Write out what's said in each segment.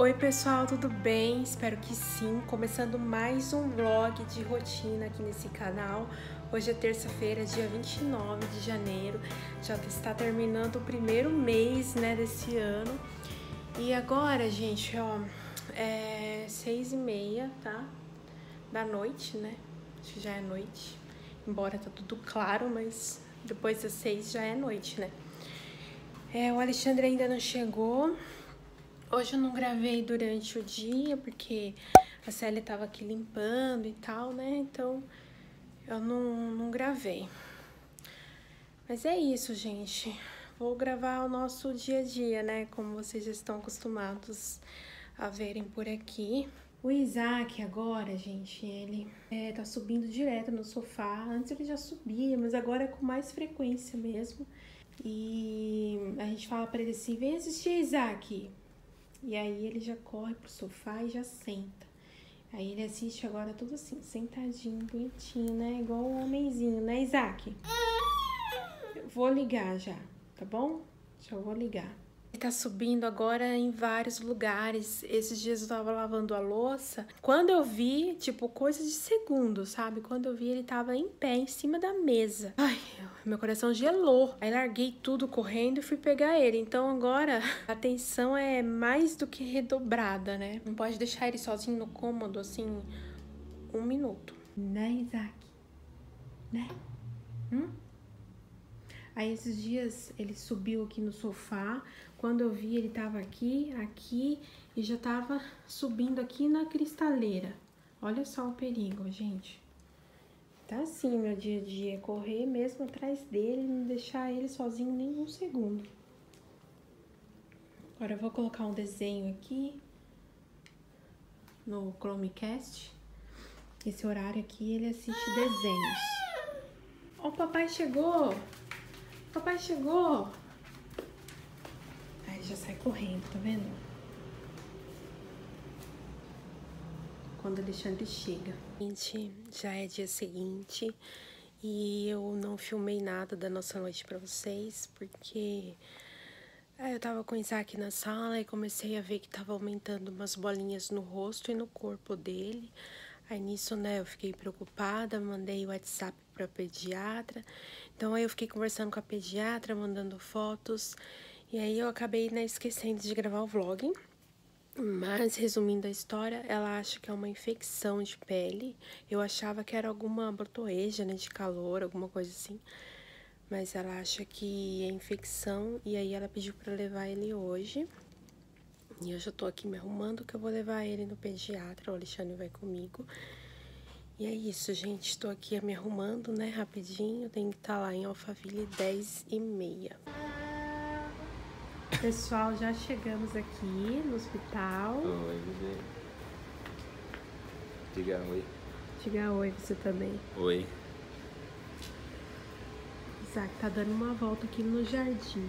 Oi pessoal, tudo bem? Espero que sim. Começando mais um vlog de rotina aqui nesse canal. Hoje é terça-feira, dia 29 de janeiro. Já está terminando o primeiro mês, né, desse ano. E agora, gente, ó, é seis e meia, tá? Da noite, né? Acho que já é noite. Embora tá tudo claro, mas depois das seis já é noite, né? É, o Alexandre ainda não chegou. Hoje eu não gravei durante o dia, porque a Célia tava aqui limpando e tal, né? Então eu não, não gravei. Mas é isso, gente. Vou gravar o nosso dia a dia, né? Como vocês já estão acostumados a verem por aqui. O Isaac agora, gente, ele é, tá subindo direto no sofá. Antes ele já subia, mas agora é com mais frequência mesmo. E a gente fala pra ele assim: vem assistir, Isaac. E aí ele já corre pro sofá e já senta. Aí ele assiste agora tudo assim, sentadinho, bonitinho, né? Igual um homenzinho, né, Isaac? Eu vou ligar já, tá bom? Já vou ligar. Tá subindo agora em vários lugares. Esses dias eu tava lavando a louça. Quando eu vi, tipo, coisa de segundos, sabe? Quando eu vi, ele tava em pé, em cima da mesa. Ai, meu coração gelou. Aí larguei tudo correndo e fui pegar ele. Então agora a atenção é mais do que redobrada, né? Não pode deixar ele sozinho no cômodo, assim, um minuto. Né, Isaac? Né? Hum? Aí esses dias ele subiu aqui no sofá. Quando eu vi, ele tava aqui, aqui e já tava subindo aqui na cristaleira. Olha só o perigo, gente. Tá assim meu dia a dia, correr mesmo atrás dele, não deixar ele sozinho nem um segundo. Agora eu vou colocar um desenho aqui no Chromecast. Esse horário aqui ele assiste desenhos. Ó, o papai chegou! Papai chegou! Aí já sai correndo, tá vendo? Quando o Alexandre chega. Gente, já é dia seguinte e eu não filmei nada da nossa noite pra vocês porque é, eu tava com o Isaac na sala e comecei a ver que tava aumentando umas bolinhas no rosto e no corpo dele. Aí nisso, né, eu fiquei preocupada, mandei o WhatsApp pra pediatra. Então aí eu fiquei conversando com a pediatra, mandando fotos. E aí eu acabei, né, esquecendo de gravar o vlog. Mas, resumindo a história, ela acha que é uma infecção de pele. Eu achava que era alguma brotoeja, né, de calor, alguma coisa assim. Mas ela acha que é infecção e aí ela pediu para levar ele hoje. E eu já tô aqui me arrumando que eu vou levar ele no pediatra, o Alexandre vai comigo. E é isso, gente, tô aqui me arrumando, né, rapidinho. Tem que estar tá lá em Alphaville 10 e meia. Pessoal, já chegamos aqui no hospital. Oi, bebê. Diga oi. Diga oi, você também. Oi. Isaac tá dando uma volta aqui no jardim.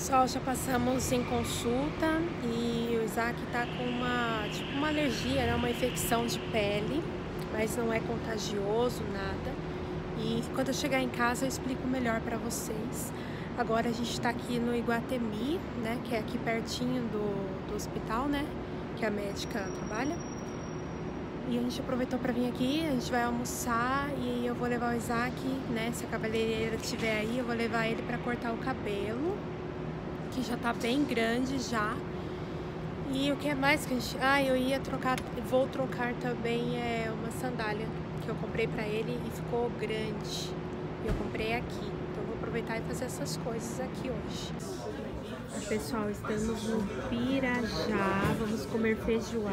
Pessoal, já passamos em consulta e o Isaac tá com uma, tipo, uma alergia, né? uma infecção de pele, mas não é contagioso, nada. E quando eu chegar em casa eu explico melhor para vocês. Agora a gente tá aqui no Iguatemi, né? Que é aqui pertinho do, do hospital, né? Que a médica trabalha. E a gente aproveitou para vir aqui, a gente vai almoçar e eu vou levar o Isaac, né? Se a cabeleireira estiver aí, eu vou levar ele para cortar o cabelo que já tá bem grande já. E o que é mais que a gente... Ah, eu ia trocar, vou trocar também é, uma sandália que eu comprei pra ele e ficou grande. E eu comprei aqui. Então vou aproveitar e fazer essas coisas aqui hoje. Pessoal, estamos no Pirajá, vamos comer feijoada.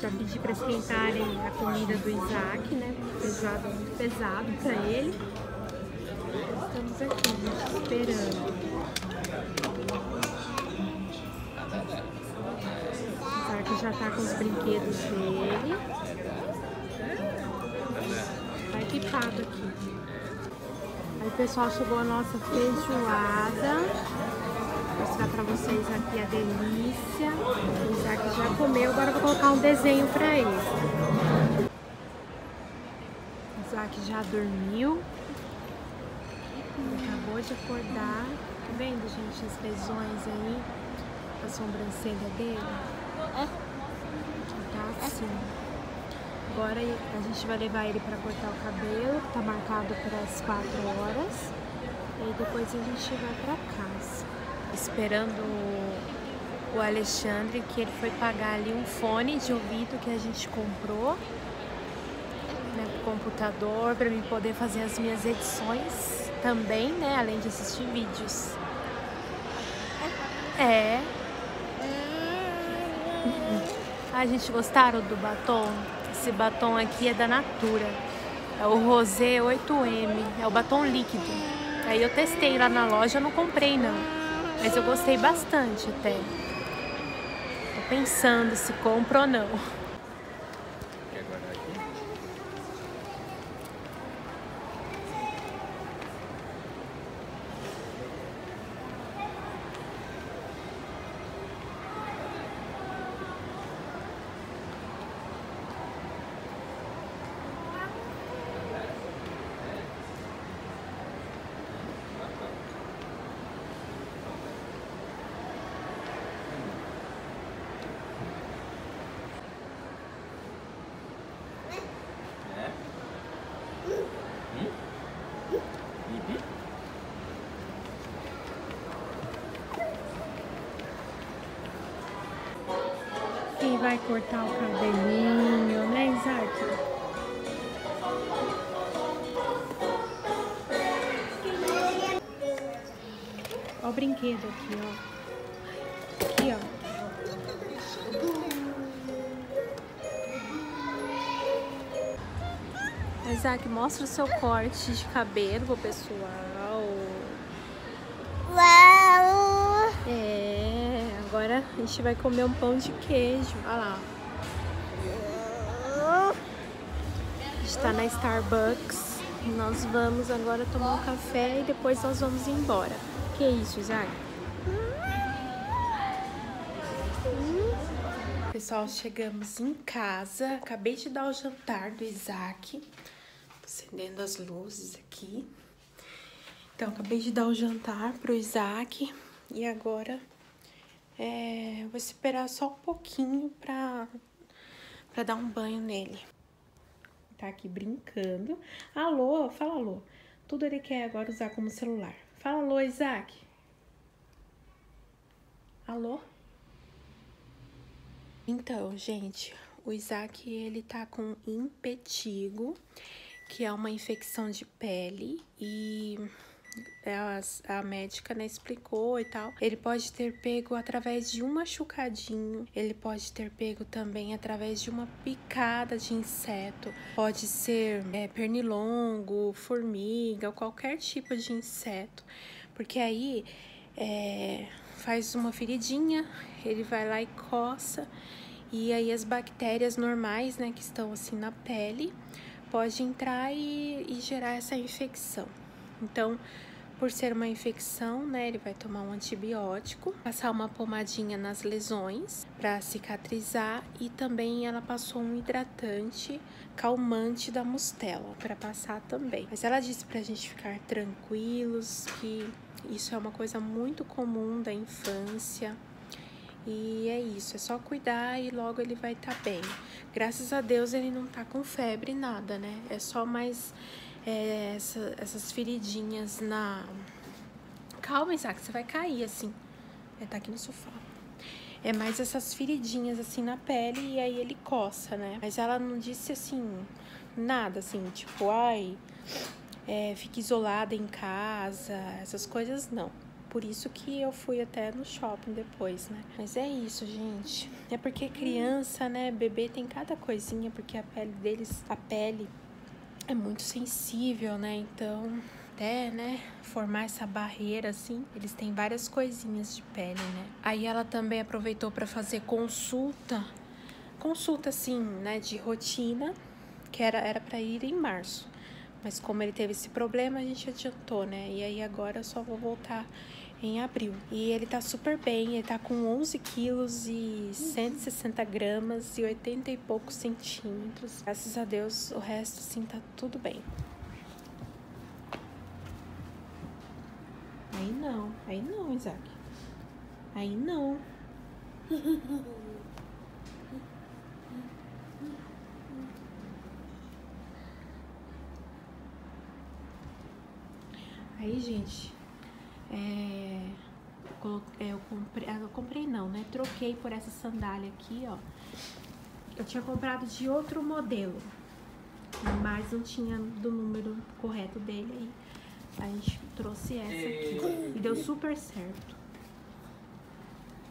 Já pedi para esquentarem a comida do Isaac, né? Feijoada muito pesado para ele. estamos aqui, gente, esperando. Já tá com os brinquedos dele. Tá equipado aqui. Aí, pessoal, chegou a nossa feijoada. Vou mostrar pra vocês aqui a delícia. O Isaac já comeu, agora eu vou colocar um desenho pra ele. O Isaac já dormiu. Acabou de acordar. Tá vendo, gente, as lesões aí? A sobrancelha dele? Tá assim. Agora a gente vai levar ele para cortar o cabelo, tá marcado para as 4 horas. E depois a gente vai para casa. Esperando o Alexandre, que ele foi pagar ali um fone de ouvido que a gente comprou né, pro computador para mim poder fazer as minhas edições também, né? Além de assistir vídeos. É. A gente gostaram do batom? Esse batom aqui é da Natura. É o Rosé 8M. É o batom líquido. Aí eu testei lá na loja, não comprei não. Mas eu gostei bastante até. Tô pensando se compro ou não. Vai cortar o cabelinho, né, Isaac? Olha o brinquedo aqui, ó. Aqui, ó. Isaac, mostra o seu corte de cabelo pessoal. Uau! É, agora a gente vai comer um pão de queijo. Olha lá. A gente tá na Starbucks. Nós vamos agora tomar um café e depois nós vamos embora. Que isso, Isaac? Pessoal, chegamos em casa. Acabei de dar o jantar do Isaac. Tô acendendo as luzes aqui. Então, acabei de dar o jantar pro Isaac. E agora é, vou esperar só um pouquinho pra, pra dar um banho nele. Tá aqui brincando. Alô, fala alô. Tudo ele quer agora usar como celular. Fala alô, Isaac. Alô? Então, gente, o Isaac, ele tá com impetigo, que é uma infecção de pele e a, a médica né, explicou e tal. Ele pode ter pego através de um machucadinho, ele pode ter pego também através de uma picada de inseto, pode ser é, pernilongo, formiga, qualquer tipo de inseto, porque aí é, faz uma feridinha, ele vai lá e coça, e aí as bactérias normais, né, que estão assim na pele, pode entrar e, e gerar essa infecção. Então, por ser uma infecção, né, ele vai tomar um antibiótico, passar uma pomadinha nas lesões para cicatrizar e também ela passou um hidratante calmante da mostela para passar também. Mas ela disse pra gente ficar tranquilos, que isso é uma coisa muito comum da infância. E é isso, é só cuidar e logo ele vai estar tá bem. Graças a Deus ele não tá com febre, nada, né? É só mais é, essa, essas feridinhas na. Calma, Isaac, você vai cair assim. É, tá aqui no sofá. É mais essas feridinhas assim na pele e aí ele coça, né? Mas ela não disse assim, nada assim, tipo, ai, é, fique isolada em casa, essas coisas não. Por isso que eu fui até no shopping depois, né? Mas é isso, gente. É porque criança, né, bebê tem cada coisinha, porque a pele deles, a pele é muito sensível, né? Então até, né, formar essa barreira assim, eles têm várias coisinhas de pele, né? Aí ela também aproveitou para fazer consulta, consulta assim, né, de rotina, que era era para ir em março. Mas como ele teve esse problema, a gente adiantou, né? E aí agora eu só vou voltar em abril. E ele tá super bem, ele tá com 11 quilos e 160 gramas e 80 e poucos centímetros. Graças a Deus, o resto, assim, tá tudo bem. Aí não, aí não, Isaac. Aí não. Aí, gente, é, é, eu comprei, ah, eu comprei não, né? Troquei por essa sandália aqui, ó. Eu tinha comprado de outro modelo, mas não tinha do número correto dele aí. A gente trouxe essa aqui e deu super certo.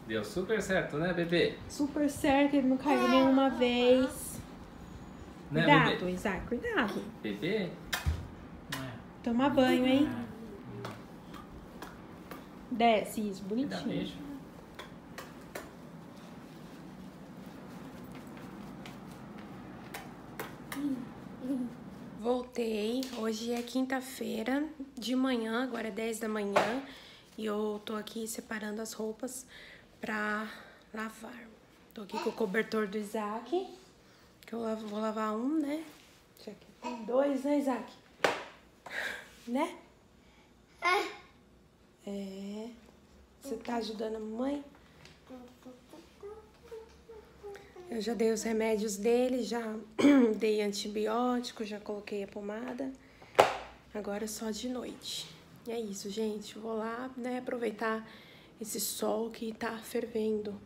Deu super certo, né, bebê? Super certo, ele não caiu nenhuma vez. Né, cuidado, bebê? Isaac, cuidado. Bebê? Toma banho, hein? Desce, isso, bonitinho. Voltei, hoje é quinta-feira, de manhã, agora é 10 da manhã, e eu tô aqui separando as roupas pra lavar. Tô aqui com o cobertor do Isaac, que eu vou lavar um, né? Já que tem dois, né, Isaac? Né? É. É. Você tá ajudando a mamãe? Eu já dei os remédios dele, já dei antibiótico, já coloquei a pomada. Agora é só de noite. E é isso, gente. Vou lá, né, aproveitar esse sol que tá fervendo,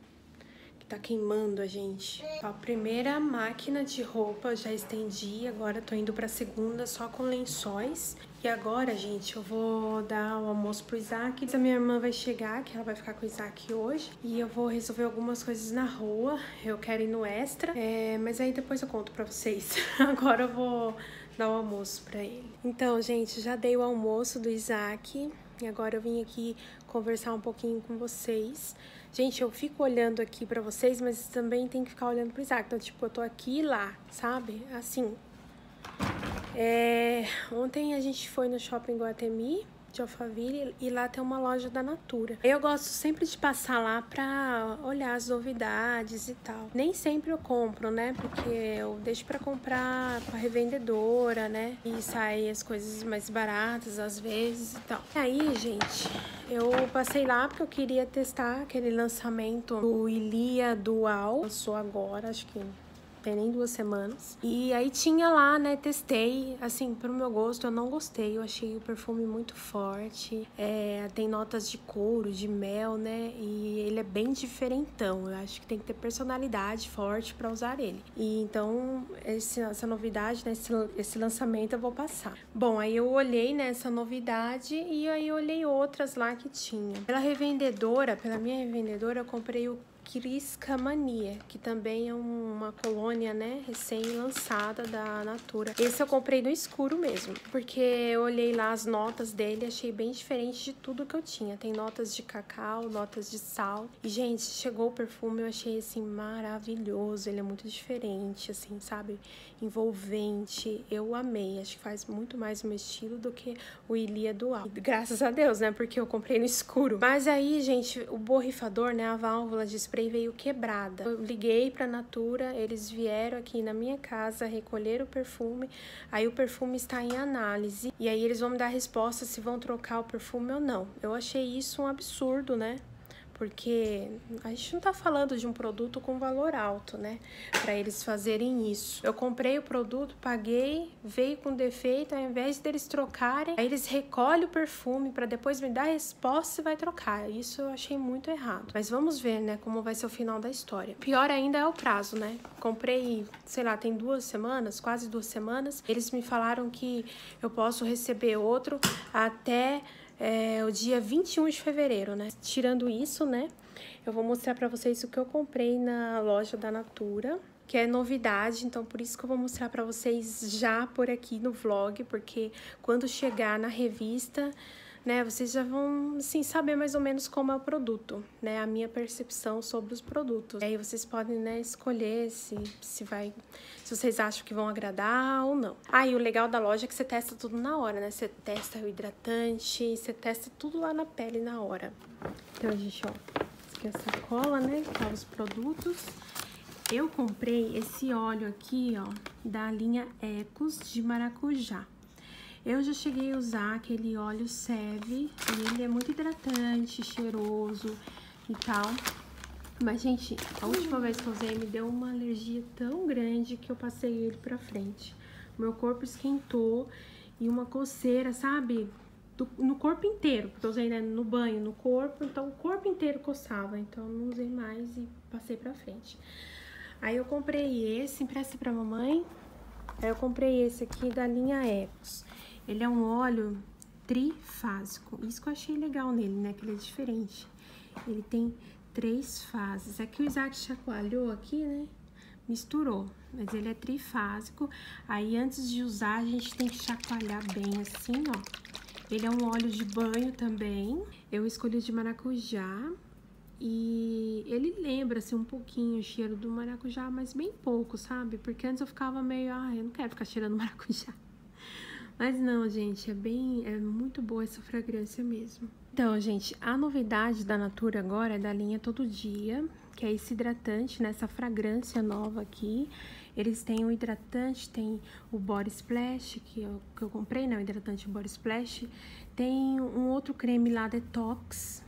que tá queimando a gente. A primeira máquina de roupa eu já estendi, agora tô indo pra segunda só com lençóis. E agora, gente, eu vou dar o almoço pro Isaac. A minha irmã vai chegar, que ela vai ficar com o Isaac hoje. E eu vou resolver algumas coisas na rua. Eu quero ir no extra. É, mas aí depois eu conto pra vocês. agora eu vou dar o almoço pra ele. Então, gente, já dei o almoço do Isaac. E agora eu vim aqui conversar um pouquinho com vocês. Gente, eu fico olhando aqui pra vocês, mas também tem que ficar olhando pro Isaac. Então, tipo, eu tô aqui e lá, sabe? Assim, é, ontem a gente foi no shopping Guatemi de Alphaville e lá tem uma loja da Natura. Eu gosto sempre de passar lá pra olhar as novidades e tal. Nem sempre eu compro, né? Porque eu deixo pra comprar com revendedora, né? E saem as coisas mais baratas às vezes e tal. E aí, gente, eu passei lá porque eu queria testar aquele lançamento do Ilia Dual. Lançou agora, acho que tem nem duas semanas. E aí tinha lá, né? Testei. Assim, pro meu gosto, eu não gostei. Eu achei o perfume muito forte. É, tem notas de couro, de mel, né? E ele é bem diferentão. Eu acho que tem que ter personalidade forte para usar ele. E então, esse, essa novidade, né? Esse, esse lançamento eu vou passar. Bom, aí eu olhei nessa né, novidade e aí eu olhei outras lá que tinha. Pela revendedora, pela minha revendedora, eu comprei o Crisca Mania, que também é uma colônia, né, recém-lançada da Natura. Esse eu comprei no escuro mesmo, porque eu olhei lá as notas dele achei bem diferente de tudo que eu tinha. Tem notas de cacau, notas de sal. E, gente, chegou o perfume, eu achei, assim, maravilhoso. Ele é muito diferente, assim, sabe? Envolvente. Eu amei. Acho que faz muito mais o meu estilo do que o Ilia Dual. Graças a Deus, né, porque eu comprei no escuro. Mas aí, gente, o borrifador, né, a válvula de spray veio quebrada. Eu liguei para Natura, eles vieram aqui na minha casa recolher o perfume. Aí o perfume está em análise e aí eles vão me dar a resposta se vão trocar o perfume ou não. Eu achei isso um absurdo, né? Porque a gente não tá falando de um produto com valor alto, né? Para eles fazerem isso. Eu comprei o produto, paguei, veio com defeito, ao invés deles trocarem, aí eles recolhem o perfume para depois me dar a resposta se vai trocar. Isso eu achei muito errado. Mas vamos ver, né, como vai ser o final da história. Pior ainda é o prazo, né? Comprei, sei lá, tem duas semanas, quase duas semanas. Eles me falaram que eu posso receber outro até é, o dia 21 de fevereiro, né? Tirando isso, né? Eu vou mostrar pra vocês o que eu comprei na loja da Natura, que é novidade, então por isso que eu vou mostrar para vocês já por aqui no vlog, porque quando chegar na revista, né, vocês já vão, assim, saber mais ou menos como é o produto, né, a minha percepção sobre os produtos. E aí vocês podem, né, escolher se, se vai, se vocês acham que vão agradar ou não. Ah, e o legal da loja é que você testa tudo na hora, né, você testa o hidratante, você testa tudo lá na pele na hora. Então, gente, ó, aqui é a né, tá os produtos. Eu comprei esse óleo aqui, ó, da linha Ecos de maracujá. Eu já cheguei a usar aquele óleo Seve, ele é muito hidratante, cheiroso e tal. Mas, gente, a última vez que eu usei me deu uma alergia tão grande que eu passei ele pra frente. Meu corpo esquentou e uma coceira, sabe? Do, no corpo inteiro, porque eu usei né, no banho, no corpo, então o corpo inteiro coçava. Então, não usei mais e passei pra frente. Aí eu comprei esse, empresta pra mamãe. Aí eu comprei esse aqui da linha Ecos. Ele é um óleo trifásico. Isso que eu achei legal nele, né? Que ele é diferente. Ele tem três fases. Aqui o Isaac chacoalhou aqui, né? Misturou. Mas ele é trifásico. Aí antes de usar, a gente tem que chacoalhar bem assim, ó. Ele é um óleo de banho também. Eu escolhi de maracujá. E ele lembra, assim, um pouquinho o cheiro do maracujá, mas bem pouco, sabe? Porque antes eu ficava meio, ah, eu não quero ficar cheirando maracujá. Mas não, gente, é bem, é muito boa essa fragrância mesmo. Então, gente, a novidade da Natura agora é da linha Todo Dia, que é esse hidratante, nessa né? fragrância nova aqui. Eles têm o hidratante, tem o Body Splash, que eu, que eu comprei, né? O hidratante Body Splash. Tem um outro creme lá, Detox,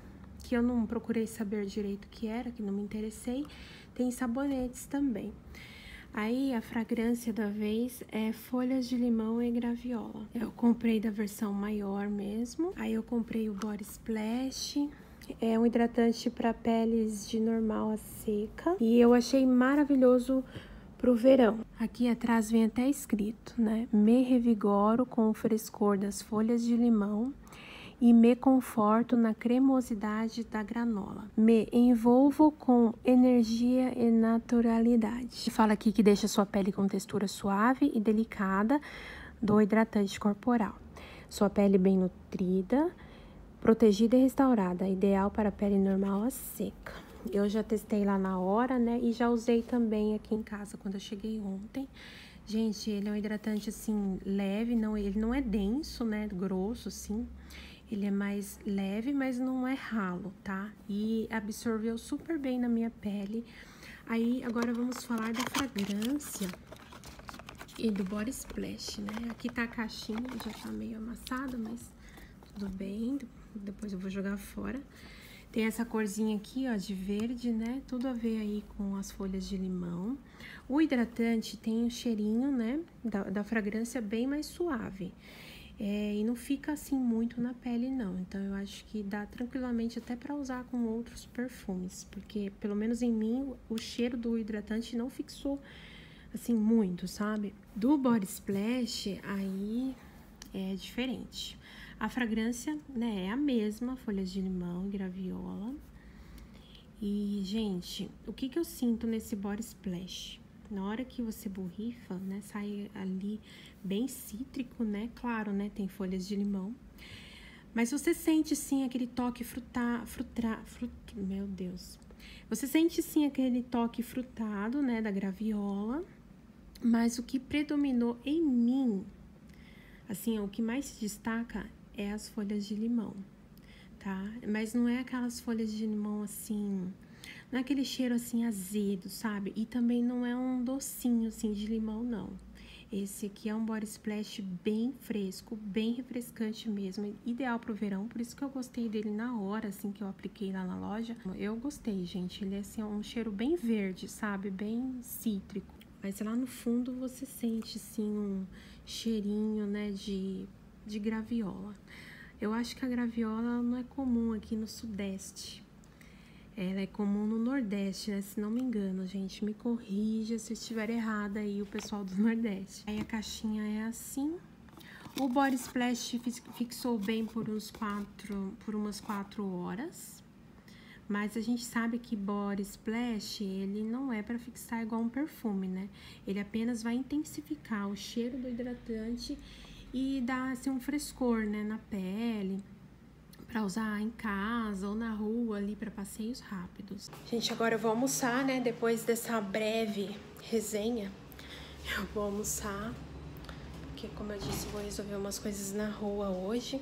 que eu não procurei saber direito o que era, que não me interessei. Tem sabonetes também. Aí a fragrância da vez é folhas de limão e graviola. Eu comprei da versão maior mesmo. Aí eu comprei o Body Splash. É um hidratante para peles de normal a seca. E eu achei maravilhoso pro verão. Aqui atrás vem até escrito, né? Me revigoro com o frescor das folhas de limão e me conforto na cremosidade da granola. Me envolvo com energia e naturalidade. Fala aqui que deixa sua pele com textura suave e delicada do hidratante corporal. Sua pele bem nutrida, protegida e restaurada, ideal para pele normal a seca. Eu já testei lá na hora, né? E já usei também aqui em casa quando eu cheguei ontem. Gente, ele é um hidratante assim leve, não, ele não é denso, né? Grosso assim. Ele é mais leve, mas não é ralo, tá? E absorveu super bem na minha pele. Aí, agora vamos falar da fragrância e do Body Splash, né? Aqui tá a caixinha, já tá meio amassada, mas tudo bem. Depois eu vou jogar fora. Tem essa corzinha aqui, ó, de verde, né? Tudo a ver aí com as folhas de limão. O hidratante tem um cheirinho, né, da, da fragrância bem mais suave. É, e não fica assim muito na pele, não. Então, eu acho que dá tranquilamente até para usar com outros perfumes, porque pelo menos em mim o cheiro do hidratante não fixou assim muito, sabe? Do Body Splash, aí é diferente. A fragrância, né, é a mesma, folhas de limão, graviola. E, gente, o que que eu sinto nesse Body Splash? Na hora que você borrifa, né, sai ali bem cítrico, né? Claro, né? Tem folhas de limão. Mas você sente sim aquele toque frutar, frutar, frut, meu Deus. Você sente sim aquele toque frutado, né, da graviola. Mas o que predominou em mim, assim, o que mais se destaca é as folhas de limão, tá? Mas não é aquelas folhas de limão assim, não é aquele cheiro assim azedo, sabe? E também não é um docinho assim de limão, não. Esse aqui é um body splash bem fresco, bem refrescante mesmo, ideal pro verão, por isso que eu gostei dele na hora, assim, que eu apliquei lá na loja. Eu gostei, gente, ele é assim, um cheiro bem verde, sabe, bem cítrico. Mas lá no fundo você sente, assim, um cheirinho, né, de, de graviola. Eu acho que a graviola não é comum aqui no sudeste, ela é comum no Nordeste, né? Se não me engano, gente, me corrija se estiver errada aí o pessoal do Nordeste. Aí a caixinha é assim. O Body Splash fixou bem por uns quatro, por umas quatro horas. Mas a gente sabe que body splash, ele não é para fixar igual um perfume, né? Ele apenas vai intensificar o cheiro do hidratante e dar assim um frescor, né, na pele para usar em casa ou na rua ali para passeios rápidos. Gente, agora eu vou almoçar, né? Depois dessa breve resenha, eu vou almoçar. Porque, como eu disse, vou resolver umas coisas na rua hoje.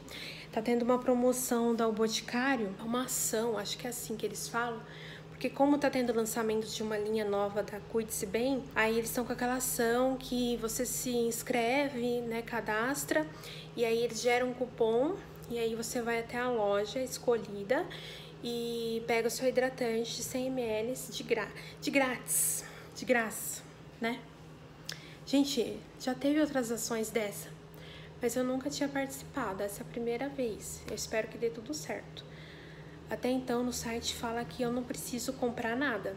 Tá tendo uma promoção da O Boticário, uma ação, acho que é assim que eles falam. Porque como tá tendo lançamento de uma linha nova da Cuide-se Bem, aí eles estão com aquela ação que você se inscreve, né, cadastra, e aí eles geram um cupom e aí você vai até a loja escolhida e pega o seu hidratante de 100 ml de, gra de grátis, de graça, né? Gente, já teve outras ações dessa, mas eu nunca tinha participado, essa é a primeira vez. Eu espero que dê tudo certo. Até então no site fala que eu não preciso comprar nada.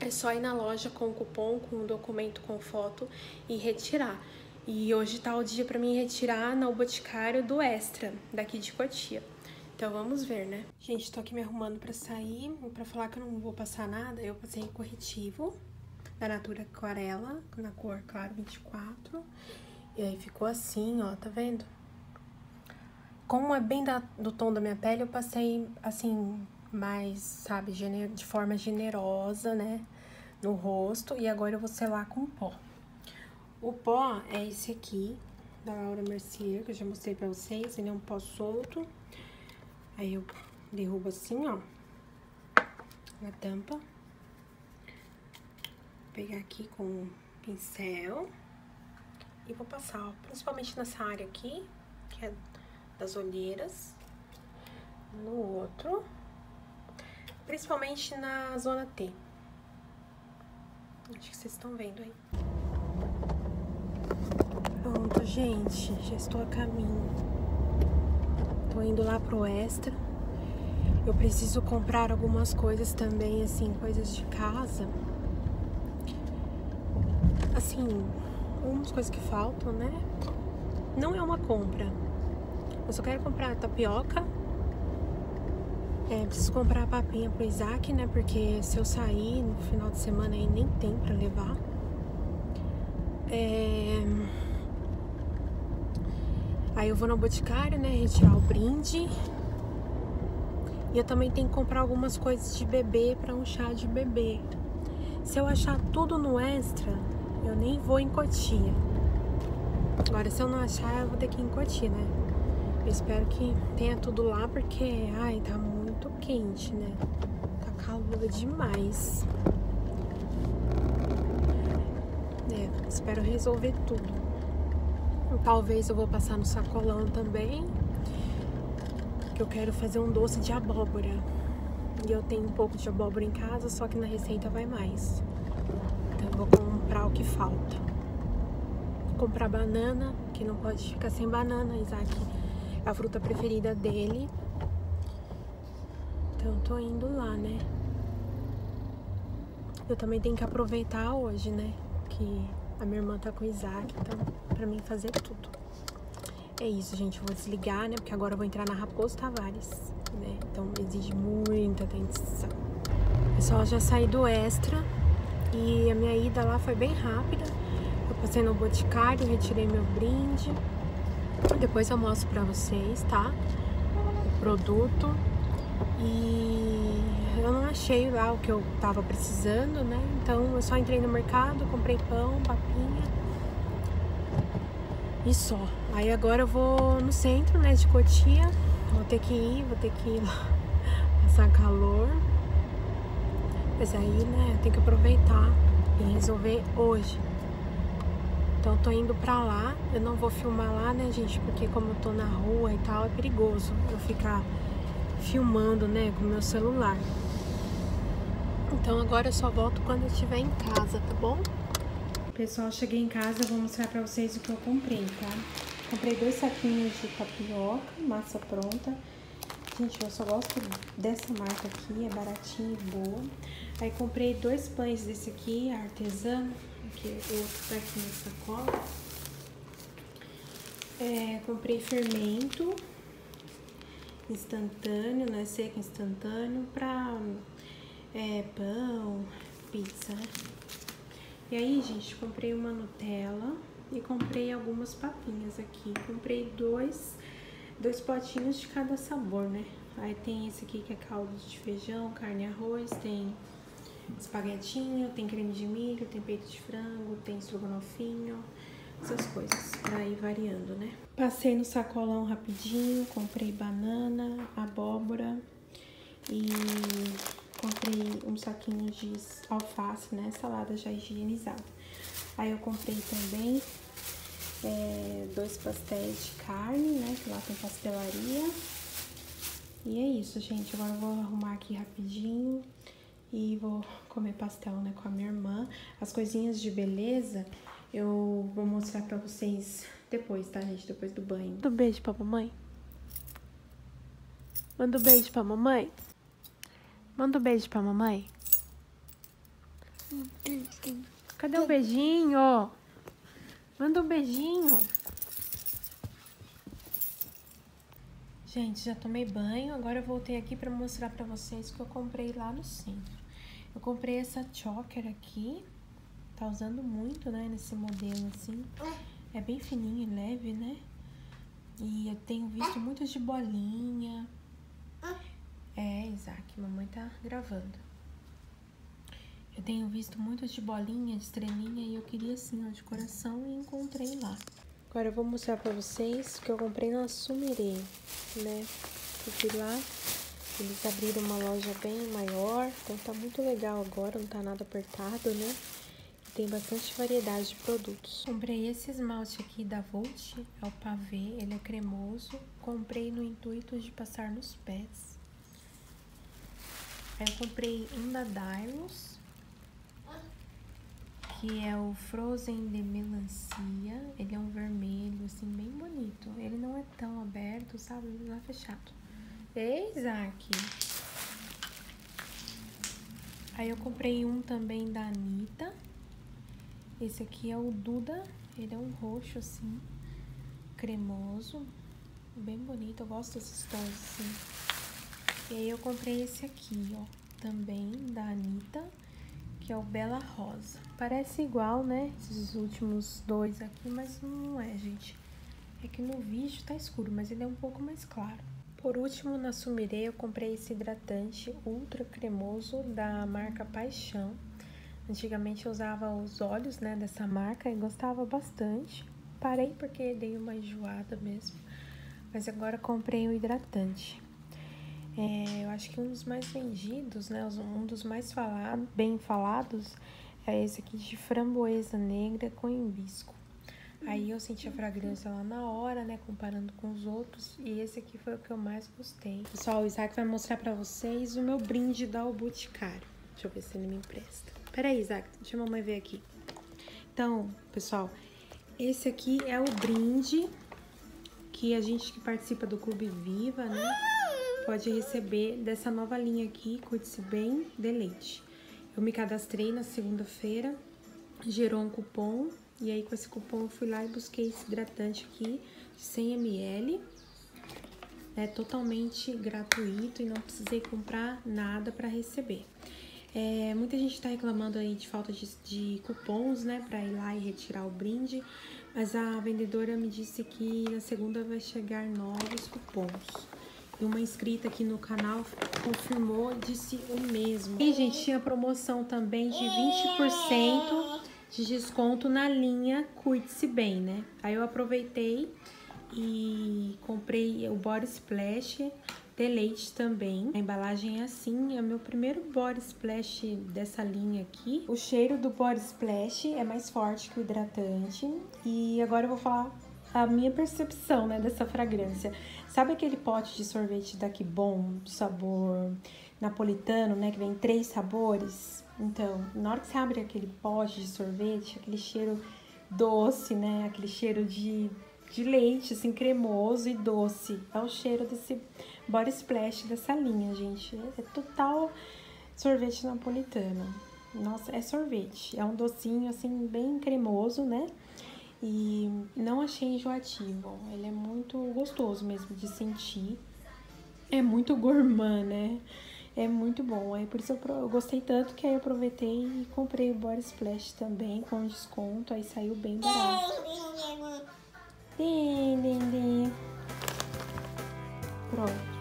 É só ir na loja com o cupom, com o documento com foto e retirar. E hoje tá o dia para mim retirar no Boticário do Extra, daqui de Cotia. Então vamos ver, né? Gente, tô aqui me arrumando para sair, para falar que eu não vou passar nada, eu passei corretivo da Natura Aquarela, na cor claro 24. E aí ficou assim, ó, tá vendo? Como é bem da, do tom da minha pele, eu passei assim, mais, sabe, de forma generosa, né? No rosto. E agora eu vou selar com pó. O pó é esse aqui, da Laura Mercier, que eu já mostrei pra vocês. Ele é um pó solto. Aí eu derrubo assim, ó, na tampa. Vou pegar aqui com um pincel e vou passar, ó, principalmente nessa área aqui, que é das olheiras. No outro, principalmente na zona T. Acho que vocês estão vendo aí. Gente, já estou a caminho. Tô indo lá pro Extra. Eu preciso comprar algumas coisas também, assim, coisas de casa. Assim, algumas coisas que faltam, né? Não é uma compra. Eu só quero comprar tapioca. É, preciso comprar a papinha pro Isaac, né? Porque se eu sair no final de semana aí nem tem pra levar. É Aí eu vou no boticário, né, retirar o brinde. E eu também tenho que comprar algumas coisas de bebê para um chá de bebê. Se eu achar tudo no extra, eu nem vou em Cotia. Agora, se eu não achar, eu vou ter que ir em Cotia, né? Eu espero que tenha tudo lá, porque, ai, tá muito quente, né? Tá calor demais. É, espero resolver tudo. Talvez eu vou passar no sacolão também. Que eu quero fazer um doce de abóbora. E eu tenho um pouco de abóbora em casa, só que na receita vai mais. Então eu vou comprar o que falta. Vou comprar banana, que não pode ficar sem banana, Isaac. É a fruta preferida dele. Então tô indo lá, né? Eu também tenho que aproveitar hoje, né? Que a minha irmã tá com o Isaac, então pra mim fazer tudo. É isso, gente. Eu vou desligar, né? Porque agora eu vou entrar na Raposo Tavares, né? Então exige muita atenção. Pessoal, já saí do extra e a minha ida lá foi bem rápida. Eu passei no Boticário, retirei meu brinde. Depois eu mostro pra vocês, tá? O produto. E eu não achei lá o que eu tava precisando, né? Então eu só entrei no mercado, comprei pão, papinha e só. Aí agora eu vou no centro, né, de Cotia. Vou ter que ir, vou ter que ir lá passar calor. Mas aí, né, eu tenho que aproveitar e resolver hoje. Então eu tô indo pra lá. Eu não vou filmar lá, né, gente? Porque como eu tô na rua e tal, é perigoso eu ficar filmando, né, com meu celular. Então agora eu só volto quando eu estiver em casa, tá bom? Pessoal, cheguei em casa, vou mostrar pra vocês o que eu comprei, tá? Comprei dois saquinhos de tapioca, massa pronta. Gente, eu só gosto dessa marca aqui, é baratinha e boa. Aí comprei dois pães desse aqui, artesano, que o outro tá aqui na sacola. É, comprei fermento instantâneo, né? Seco instantâneo pra é, pão, pizza, né? E aí, gente, comprei uma Nutella e comprei algumas papinhas aqui. Comprei dois, dois potinhos de cada sabor, né? Aí tem esse aqui que é caldo de feijão, carne e arroz, tem espaguetinho, tem creme de milho, tem peito de frango, tem estrogonofinho, essas coisas, pra ir variando, né? Passei no sacolão rapidinho, comprei banana, abóbora e comprei um saquinho de alface, né? Salada já higienizada. Aí eu comprei também é, dois pastéis de carne, né? Que lá tem pastelaria. E é isso, gente. Agora eu vou arrumar aqui rapidinho e vou comer pastel, né? Com a minha irmã. As coisinhas de beleza eu vou mostrar pra vocês depois, tá, gente? Depois do banho. Manda um beijo pra mamãe. Manda um beijo pra mamãe. Manda um beijo pra mamãe. Cadê o beijinho? Manda um beijinho. Gente, já tomei banho. Agora eu voltei aqui pra mostrar pra vocês o que eu comprei lá no centro. Eu comprei essa choker aqui. Tá usando muito, né, nesse modelo assim. É bem fininho e leve, né? E eu tenho visto muitas de bolinha. É, Isaac, mamãe tá gravando. Eu tenho visto muitos de bolinha, de estrelinha e eu queria assim, ó, de coração e encontrei lá. Agora eu vou mostrar pra vocês que eu comprei na Sumirê, né? Eu fui lá, eles abriram uma loja bem maior, então tá muito legal agora, não tá nada apertado, né? Tem bastante variedade de produtos. Comprei esse esmalte aqui da Volt, é o pavê, ele é cremoso. Comprei no intuito de passar nos pés. Aí eu comprei um da Dylos, que é o Frozen de Melancia. Ele é um vermelho, assim, bem bonito. Ele não é tão aberto, sabe? Ele não é fechado. Ei, Isaac! Aí eu comprei um também da Anitta. Esse aqui é o Duda. Ele é um roxo, assim, cremoso. Bem bonito, eu gosto desses tons, assim. E aí eu comprei esse aqui, ó, também da Anitta, que é o Bela Rosa. Parece igual, né, esses últimos dois aqui, mas não é, gente. É que no vídeo tá escuro, mas ele é um pouco mais claro. Por último, na Sumire, eu comprei esse hidratante ultra cremoso da marca Paixão. Antigamente eu usava os olhos, né, dessa marca e gostava bastante. Parei porque dei uma enjoada mesmo. Mas agora comprei o hidratante. É, eu acho que um dos mais vendidos, né, um dos mais falado, bem falados, é esse aqui de framboesa negra com hibisco. Aí eu senti a fragrância lá na hora, né, comparando com os outros, e esse aqui foi o que eu mais gostei. Pessoal, o Isaac vai mostrar pra vocês o meu brinde da O Boticário. Deixa eu ver se ele me empresta. Pera aí, Isaac, deixa a mamãe ver aqui. Então, pessoal, esse aqui é o brinde que a gente que participa do Clube Viva, né, pode receber dessa nova linha aqui, Cuide-se Bem de Leite. Eu me cadastrei na segunda-feira, gerou um cupom, e aí com esse cupom eu fui lá e busquei esse hidratante aqui de 100ml. É totalmente gratuito e não precisei comprar nada para receber. É, muita gente está reclamando aí de falta de, de cupons, né, para ir lá e retirar o brinde, mas a vendedora me disse que na segunda vai chegar novos cupons. E uma inscrita aqui no canal confirmou, disse o mesmo. E, gente, tinha promoção também de 20% de desconto na linha Cuide-se Bem, né? Aí eu aproveitei e comprei o Body Splash de leite também. A embalagem é assim, é o meu primeiro Body Splash dessa linha aqui. O cheiro do Body Splash é mais forte que o hidratante. E agora eu vou falar a minha percepção, né, dessa fragrância. Sabe aquele pote de sorvete daqui bom, sabor napolitano, né, que vem três sabores? Então, na hora que você abre aquele pote de sorvete, aquele cheiro doce, né, aquele cheiro de, de leite, assim, cremoso e doce. É o cheiro desse body splash dessa linha, gente. É total sorvete napolitano. Nossa, é sorvete. É um docinho, assim, bem cremoso, né? E não achei enjoativo. Ele é muito gostoso mesmo de sentir. É muito gourmand, né? É muito bom. Aí por isso eu, gostei tanto que aí eu aproveitei e comprei o Body Splash também com desconto. Aí saiu bem barato. Pronto.